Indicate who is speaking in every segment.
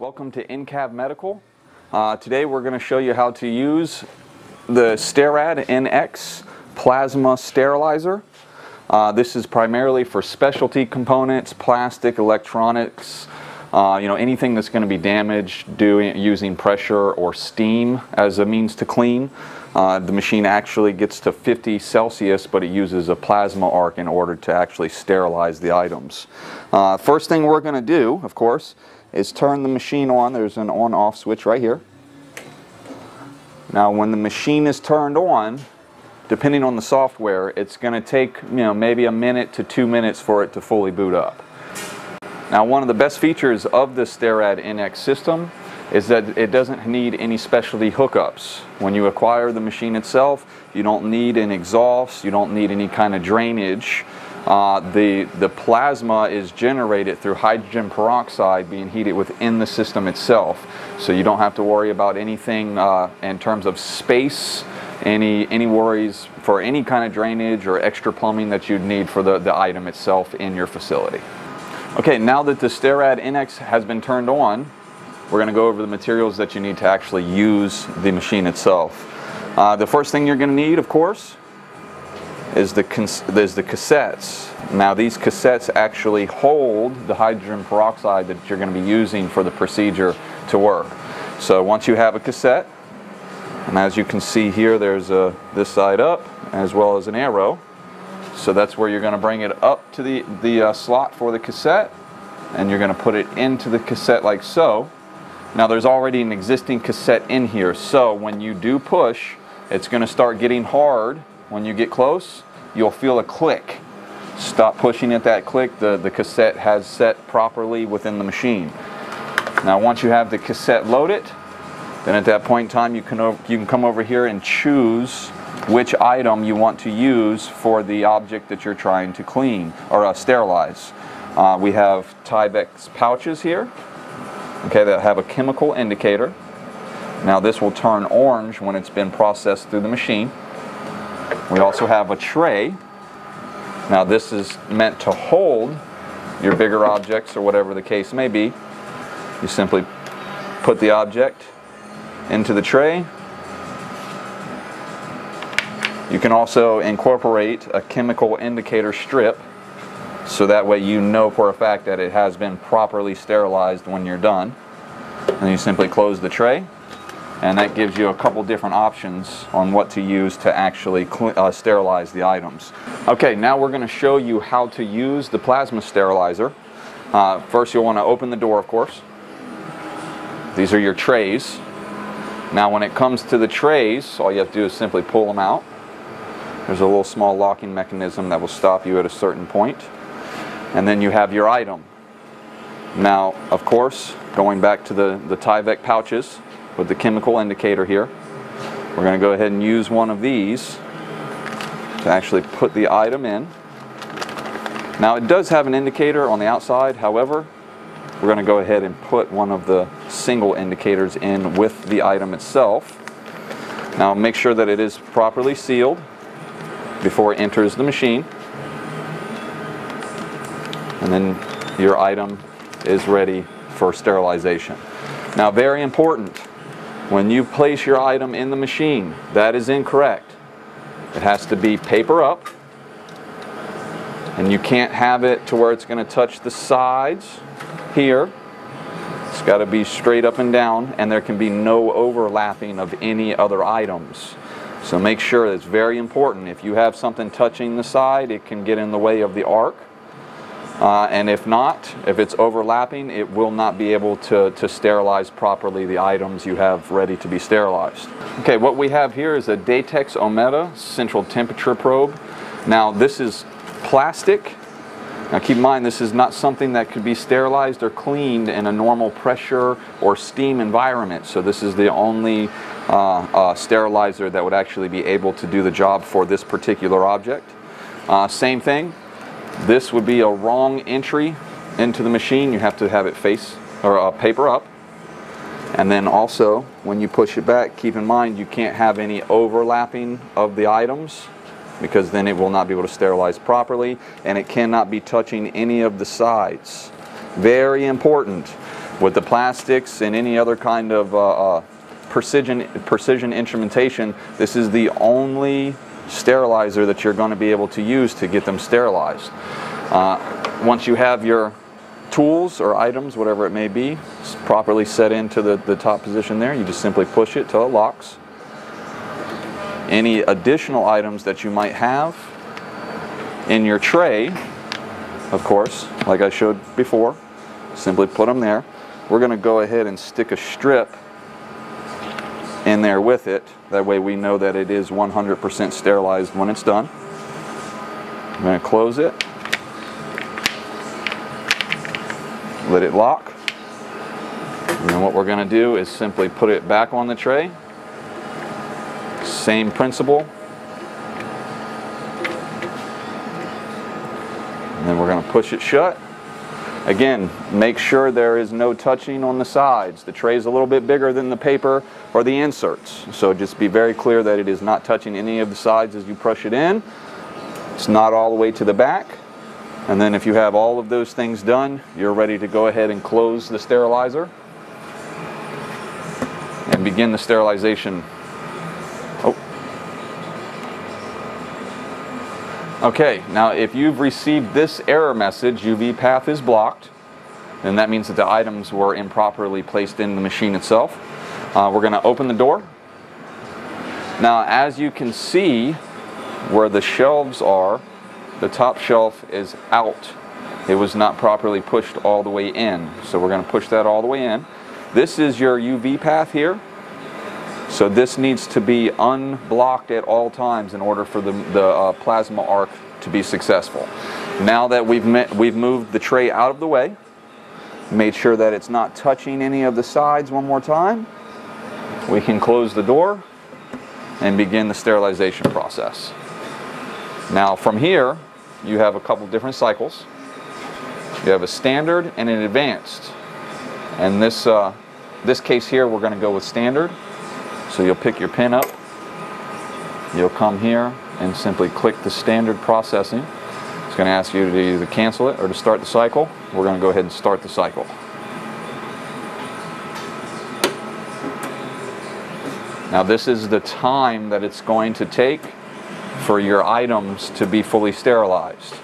Speaker 1: Welcome to InCav Medical. Uh, today we're going to show you how to use the Sterrad NX plasma sterilizer. Uh, this is primarily for specialty components, plastic, electronics, uh, you know, anything that's going to be damaged doing, using pressure or steam as a means to clean. Uh, the machine actually gets to 50 Celsius, but it uses a plasma arc in order to actually sterilize the items. Uh, first thing we're going to do, of course, is turn the machine on. There's an on-off switch right here. Now, when the machine is turned on, depending on the software, it's going to take you know maybe a minute to two minutes for it to fully boot up. Now, one of the best features of the Sterrad NX system is that it doesn't need any specialty hookups. When you acquire the machine itself, you don't need an exhaust, you don't need any kind of drainage. Uh, the, the plasma is generated through hydrogen peroxide being heated within the system itself. So you don't have to worry about anything uh, in terms of space, any, any worries for any kind of drainage or extra plumbing that you'd need for the, the item itself in your facility. Okay, now that the Sterrad NX has been turned on, we're going to go over the materials that you need to actually use the machine itself. Uh, the first thing you're going to need, of course, is the, is the cassettes. Now these cassettes actually hold the hydrogen peroxide that you're going to be using for the procedure to work. So once you have a cassette, and as you can see here there's a, this side up as well as an arrow. So that's where you're going to bring it up to the, the uh, slot for the cassette and you're going to put it into the cassette like so. Now there's already an existing cassette in here so when you do push it's going to start getting hard when you get close you'll feel a click. Stop pushing at that click. The, the cassette has set properly within the machine. Now once you have the cassette loaded, then at that point in time you can, you can come over here and choose which item you want to use for the object that you're trying to clean or uh, sterilize. Uh, we have Tyvek pouches here okay, that have a chemical indicator. Now this will turn orange when it's been processed through the machine. We also have a tray. Now this is meant to hold your bigger objects or whatever the case may be. You simply put the object into the tray. You can also incorporate a chemical indicator strip so that way you know for a fact that it has been properly sterilized when you're done. And you simply close the tray and that gives you a couple different options on what to use to actually uh, sterilize the items. Okay, now we're going to show you how to use the plasma sterilizer. Uh, first you'll want to open the door of course. These are your trays. Now when it comes to the trays, all you have to do is simply pull them out. There's a little small locking mechanism that will stop you at a certain point. And then you have your item. Now, of course, going back to the, the Tyvek pouches, with the chemical indicator here. We're going to go ahead and use one of these to actually put the item in. Now it does have an indicator on the outside, however, we're going to go ahead and put one of the single indicators in with the item itself. Now make sure that it is properly sealed before it enters the machine. And then your item is ready for sterilization. Now very important, when you place your item in the machine, that is incorrect. It has to be paper up, and you can't have it to where it's going to touch the sides here. It's got to be straight up and down, and there can be no overlapping of any other items. So make sure that's very important. If you have something touching the side, it can get in the way of the arc. Uh, and if not, if it's overlapping, it will not be able to, to sterilize properly the items you have ready to be sterilized. Okay, what we have here is a Datex Ohmeda central temperature probe. Now this is plastic. Now keep in mind this is not something that could be sterilized or cleaned in a normal pressure or steam environment. So this is the only uh, uh, sterilizer that would actually be able to do the job for this particular object. Uh, same thing, this would be a wrong entry into the machine. You have to have it face or uh, paper up. And then also, when you push it back, keep in mind you can't have any overlapping of the items because then it will not be able to sterilize properly and it cannot be touching any of the sides. Very important. With the plastics and any other kind of uh, uh, precision, precision instrumentation, this is the only sterilizer that you're going to be able to use to get them sterilized. Uh, once you have your tools or items, whatever it may be, properly set into the, the top position there, you just simply push it till it locks. Any additional items that you might have in your tray, of course, like I showed before, simply put them there. We're going to go ahead and stick a strip in there with it. That way we know that it is 100% sterilized when it's done. I'm going to close it. Let it lock. And then what we're going to do is simply put it back on the tray. Same principle. And then we're going to push it shut. Again, make sure there is no touching on the sides. The tray is a little bit bigger than the paper or the inserts. So just be very clear that it is not touching any of the sides as you push it in. It's not all the way to the back. And then if you have all of those things done, you're ready to go ahead and close the sterilizer and begin the sterilization. Okay, now if you've received this error message, UV path is blocked, then that means that the items were improperly placed in the machine itself. Uh, we're going to open the door. Now as you can see where the shelves are, the top shelf is out. It was not properly pushed all the way in. So we're going to push that all the way in. This is your UV path here. So this needs to be unblocked at all times in order for the, the uh, plasma arc to be successful. Now that we've, met, we've moved the tray out of the way, made sure that it's not touching any of the sides one more time, we can close the door and begin the sterilization process. Now from here, you have a couple different cycles. You have a standard and an advanced. And this, uh, this case here, we're going to go with standard. So you'll pick your pin up. You'll come here and simply click the standard processing. It's going to ask you to either cancel it or to start the cycle. We're going to go ahead and start the cycle. Now this is the time that it's going to take for your items to be fully sterilized.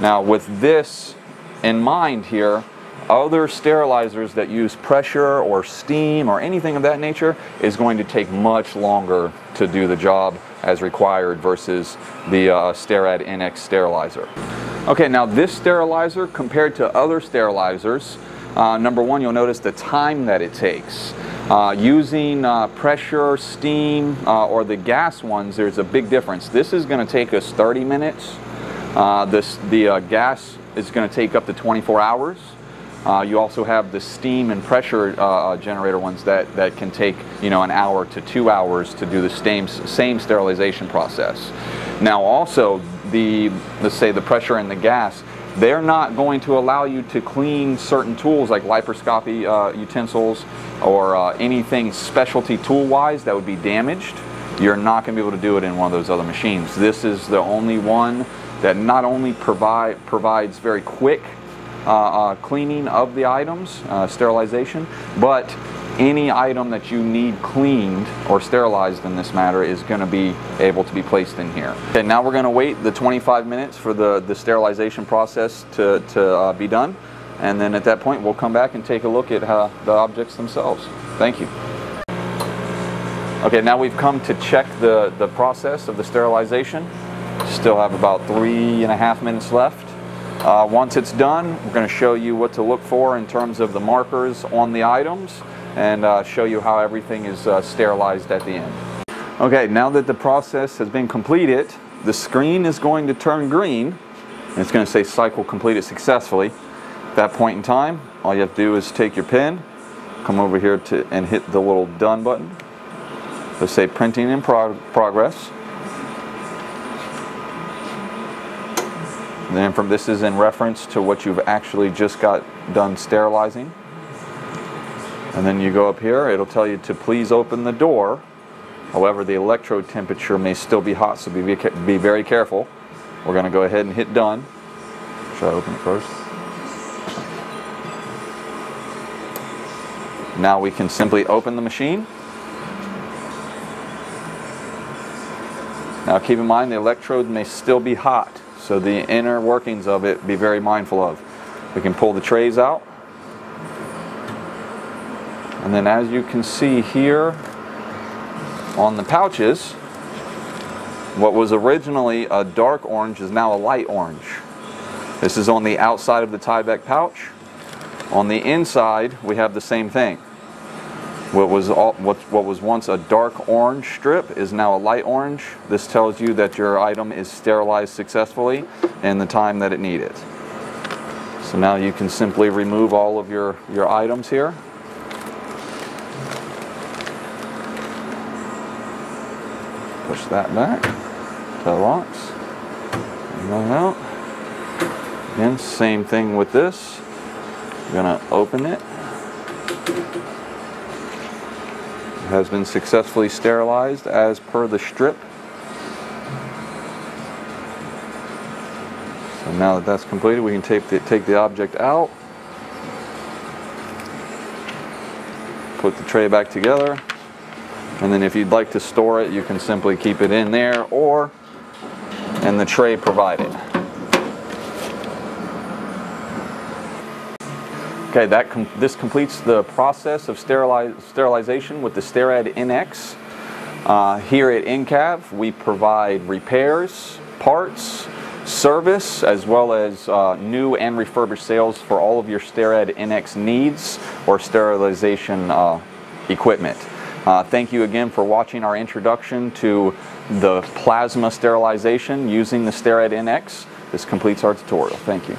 Speaker 1: Now with this in mind here, other sterilizers that use pressure or steam or anything of that nature is going to take much longer to do the job as required versus the uh, Sterrad NX sterilizer. Okay, now this sterilizer compared to other sterilizers, uh, number one, you'll notice the time that it takes. Uh, using uh, pressure, steam, uh, or the gas ones, there's a big difference. This is going to take us 30 minutes. Uh, this, the uh, gas is going to take up to 24 hours. Uh, you also have the steam and pressure generator ones that, that can take you know, an hour to two hours to do the same, same sterilization process. Now also, the, let's say the pressure and the gas, they're not going to allow you to clean certain tools like laparoscopy uh, utensils or uh, anything specialty tool wise that would be damaged. You're not going to be able to do it in one of those other machines. This is the only one that not only provide, provides very quick uh, uh cleaning of the items, uh, sterilization, but any item that you need cleaned or sterilized in this matter is going to be able to be placed in here. Okay, now we're going to wait the 25 minutes for the, the sterilization process to, to uh, be done. And then at that point, we'll come back and take a look at uh, the objects themselves. Thank you. Okay, now we've come to check the, the process of the sterilization. Still have about three and a half minutes left. Uh, once it's done, we're going to show you what to look for in terms of the markers on the items and uh, show you how everything is uh, sterilized at the end. Okay, now that the process has been completed, the screen is going to turn green and it's going to say cycle completed successfully. At that point in time, all you have to do is take your pen, come over here to and hit the little done button. Let's say printing in prog progress. And then from this is in reference to what you've actually just got done sterilizing. And then you go up here, it'll tell you to please open the door. However, the electrode temperature may still be hot, so be, be very careful. We're going to go ahead and hit done. Should I open it first? Now we can simply open the machine. Now keep in mind the electrode may still be hot, so the inner workings of it be very mindful of. We can pull the trays out. And then as you can see here on the pouches, what was originally a dark orange is now a light orange. This is on the outside of the Tyvek pouch. On the inside, we have the same thing. What was, all, what, what was once a dark orange strip is now a light orange. This tells you that your item is sterilized successfully in the time that it needed. So now you can simply remove all of your, your items here. Push that back, that locks, and that out. Again, same thing with this. I'm gonna open it. Has been successfully sterilized as per the strip. So now that that's completed, we can take the, take the object out. Put the tray back together. And then if you'd like to store it, you can simply keep it in there or in the tray provided. Okay, that com this completes the process of sterilize sterilization with the STERRAD NX. Uh, here at InCav, we provide repairs, parts, service, as well as uh, new and refurbished sales for all of your STERRAD NX needs or sterilization uh, equipment. Uh, thank you again for watching our introduction to the plasma sterilization using the STERRAD NX. This completes our tutorial. Thank you.